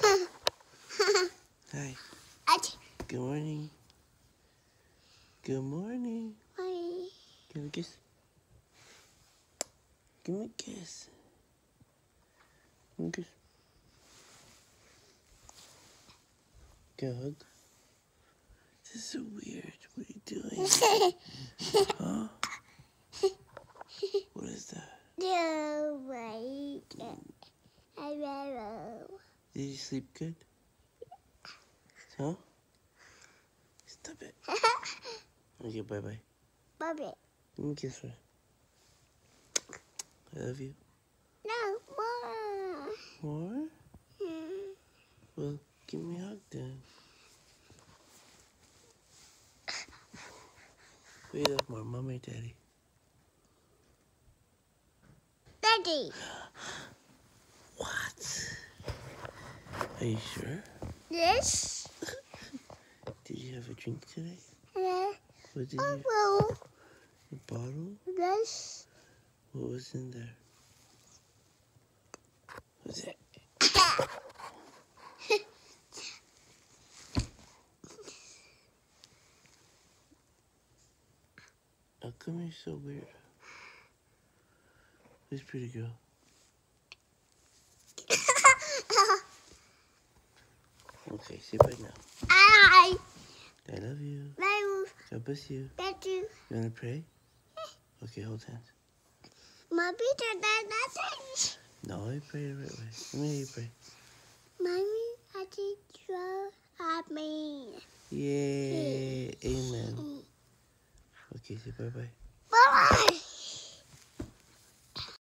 Hi. Good morning. Good morning. Hi. Give me a kiss. Give me a kiss. Give me a kiss. Good. This is so weird. What are you doing? huh? What is that? No, wait. I. Did you sleep good? Huh? Stop it. Okay, bye bye. Bye bye. Let me kiss her. I love you. No, more. More? Hmm. Well, give me a hug then. We love more, mommy daddy? Daddy. What? Are you sure? This. Did you have a drink today? Yeah. What did oh, you? well, A bottle? this. What was in there? What was it? How come you're so weird? Who's pretty girl? Okay, say bye now. I. I love you. I God bless you. Daddy. You You wanna pray? Okay, hold hands. Mommy did that nothing. No, I pray the right way. Let me hear you pray. Mommy, I did draw at me. Yay! Amen. Okay, say bye bye. Bye.